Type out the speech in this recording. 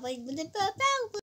Bye. with Bye. Bye.